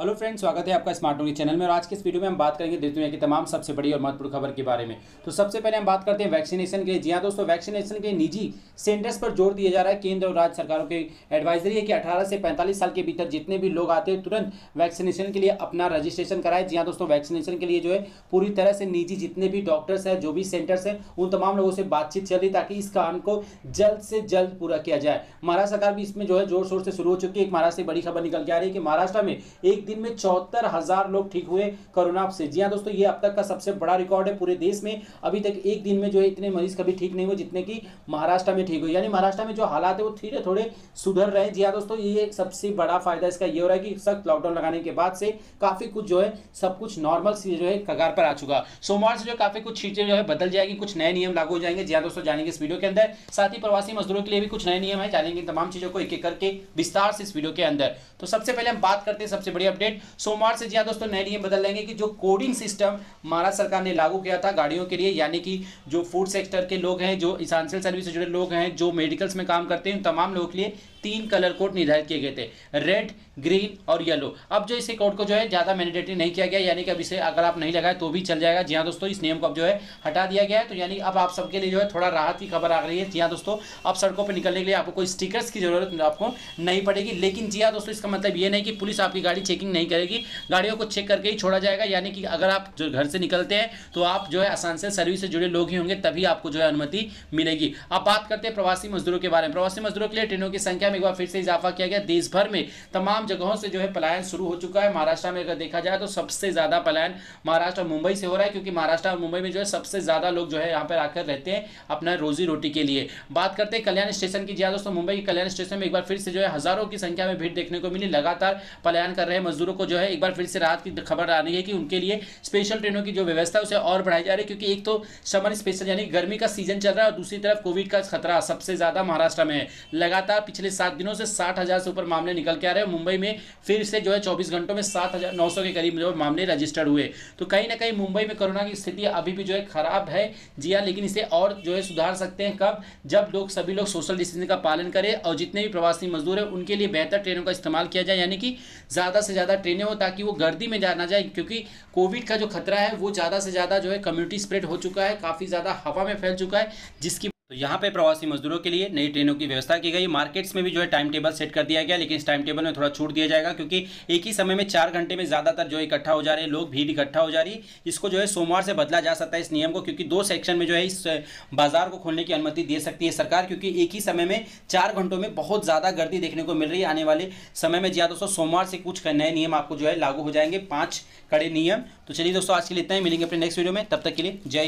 Hello friends, स्वागत है आपका स्मार्ट नोनी चैनल में और आज के इस वीडियो में हम बात करेंगे देश दुनिया की तमाम सबसे बड़ी और महत्वपूर्ण खबर के बारे में। तो सबसे पहले हम बात करते हैं वैक्सीनेशन के लिए। जी हाँ दोस्तों, वैक्सीनेशन के निजी सेंटर्स पर ज़ोर दिया जा रहा है। केंद्र और राज्य सरकारों की एडवाइजरी है कि अठारह से पैंतालीस साल के भीतर जितने भी लोग आते हैं, तुरंत वैक्सीनेशन के लिए अपना रजिस्ट्रेशन कराए। जी हाँ दोस्तों, वैक्सीनेशन के लिए जो है, पूरी तरह से निजी जितने भी डॉक्टर्स हैं, जो भी सेंटर्स हैं, उन तमाम लोगों से बातचीत चल रही ताकि इस काम को जल्द से जल्द पूरा किया जाए। महाराष्ट्र सरकार भी इसमें जो है ज़ोर शोर से शुरू हो चुकी है। एक महाराष्ट्र से बड़ी खबर निकल के आ रही है कि महाराष्ट्र में एक दिन में चौहत्तर हज़ार लोग ठीक हुए कोरोना से। जी हाँ दोस्तों, ये अब तक का सबसे बड़ा रिकॉर्ड है पूरे देश में। अभी तक एक दिन में जो है इतने मरीज़ कभी ठीक नहीं हुए जितने की महाराष्ट्र में ठीक हुए। यानी महाराष्ट्र में जो हालात है वो धीरे थोड़े सुधर रहे हैं। जी हाँ दोस्तों, ये सबसे बड़ा फ़ायदा इसका ये हो रहा है कि सख्त लॉकडाउन लगाने के बाद से काफ़ी कुछ जो है, सब कुछ नॉर्मल जो है कगार पर आ चुका। सोमवार से जो काफ़ी कुछ चीज़ें जो है बदल जाएगी, कुछ नए नियम लागू हो जाएँगे। जी हाँ दोस्तों, जानेंगे इस वीडियो के अंदर। साथ ही प्रवासी मजदूरों के लिए भी कुछ नए नियम है। जानेंगे तमाम चीज़ों को एक एक करके विस्तार से इस वीडियो के अंदर। तो सबसे पहले हम बात करते हैं सबसे बड़ी अपडेट सोमवार से जी हाँ दोस्तों, नए नियम बदल लेंगे कि जो कोडिंग सिस्टम महाराष्ट्र सरकार ने लागू किया था गाड़ियों के लिए, यानी कि जो फ़ूड सेक्टर के लोग हैं, जो इसानशियल सर्विस से जुड़े लोग हैं, जो मेडिकल्स में काम करते हैं तमाम लोगों के लिए तीन कलर कोड निर्धारित किए गए थे रेड ग्रीन और येलो अब जो इसे कोड को जो है, ज़्यादा मैंडेटरी नहीं किया गया, यानी कि अब इसे अगर आप नहीं लगाए तो भी चल जाएगा। जी हाँ दोस्तों, इस नियम को अब जो है हटा दिया गया है। तो यानी अब आप सबके लिए जो है थोड़ा राहत की खबर आ रही है। जी हाँ दोस्तों, अब सड़कों पर निकलने के लिए आपको कोई स्टिकर्स की ज़रूरत आपको नहीं पड़ेगी। लेकिन जी हाँ दोस्तों, इसका मतलब ये नहीं कि पुलिस आपकी गाड़ी चेकिंग नहीं करेगी। गाड़ियों को चेक करके ही छोड़ा जाएगा। यानी कि अगर आप जो घर से निकलते हैं तो आप जो है आसान से सर्विस से जुड़े लोग ही होंगे, तभी आपको जो है अनुमति मिलेगी। अब बात करते हैं प्रवासी मजदूरों के बारे में। प्रवासी मजदूरों के लिए ट्रेनों की संख्या में एक बार फिर से इजाफा किया गया। देश भर में तमाम जगहों से जो है पलायन शुरू हो चुका है। महाराष्ट्र में अगर देखा जाए तो सबसे ज़्यादा पलायन महाराष्ट्र मुंबई से हो रहा है, क्योंकि महाराष्ट्र और मुंबई में जो है सबसे ज़्यादा लोग जो है यहाँ पर आकर रहते हैं अपना रोजी रोटी के लिए। बात करते हैं कल्याण स्टेशन की। ज़्यादा दोस्तों, मुंबई के कल्याण स्टेशन में एक बार फिर से जो है हज़ारों की संख्या में भीड़ देखने को मिली। लगातार पलायन कर रहे मजदूरों को जो है एक बार फिर से राहत की खबर आ रही है कि उनके लिए स्पेशल ट्रेनों की जो व्यवस्था है उसे और बढ़ाई जा रही है, क्योंकि एक तो समर स्पेशल यानी गर्मी का सीज़न चल रहा है और दूसरी तरफ़ कोविड का खतरा सबसे ज़्यादा महाराष्ट्र में है। लगातार पिछले सात दिनों से साठ हज़ार से ऊपर मामले निकल के आ रहे हैं। मुंबई में फिर से जो है चौबीस घंटों में सात हज़ार नौ सौ के करीब जो मामले रजिस्टर्ड हुए। तो कहीं ना कहीं मुंबई में कोरोना की स्थिति अभी भी जो है खराब है जी हाँ लेकिन इसे और जो है सुधार सकते हैं कब? जब लोग, सभी लोग सोशल डिस्टेंसिंग का पालन करें और जितने भी प्रवासी मजदूर हैं, उनके लिए बेहतर ट्रेनों का इस्तेमाल किया जाए। यानी कि ज़्यादा से ज़्यादा ट्रेनें हो ताकि वो गर्दी में जाना जाए, क्योंकि कोविड का जो खतरा है, वो ज़्यादा से ज़्यादा जो है कम्युनिटी स्प्रेड हो चुका है, काफ़ी ज़्यादा हवा में फैल चुका है, जिसकी तो यहाँ पे प्रवासी मजदूरों के लिए नई ट्रेनों की व्यवस्था की गई। मार्केट्स में भी जो है टाइम टेबल सेट कर दिया गया, लेकिन इस टाइम टेबल में थोड़ा छूट दिया जाएगा, क्योंकि एक ही समय में चार घंटे में ज़्यादातर जो इकट्ठा हो जा रहे हैं, लोग भीड़ इकट्ठा हो जा रही इसको जो है सोमवार से बदला जा सकता है इस नियम को, क्योंकि दो सेक्शन में जो है इस बाज़ार को खोलने की अनुमति दे सकती है सरकार, क्योंकि एक ही समय में चार घंटों में बहुत ज़्यादा गर्दी देखने को मिल रही है। आने वाले समय में जी दोस्तों सोमवार से कुछ नए नियम आपको जो है लागू हो जाएँगे, पाँच कड़े नियम। तो चलिए दोस्तों, आज के लिए इतना ही। मिलेंगे अपने नेक्स्ट वीडियो में। तब तक के लिए जय